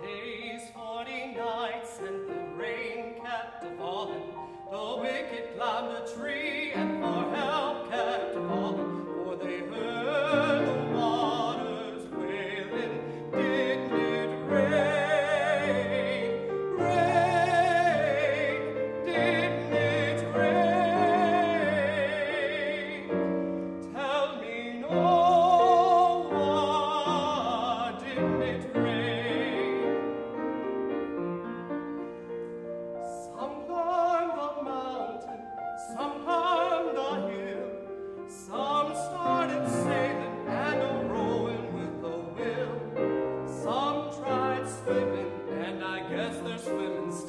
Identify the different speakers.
Speaker 1: days, forty nights, and the rain kept a falling. The wicked climbed a tree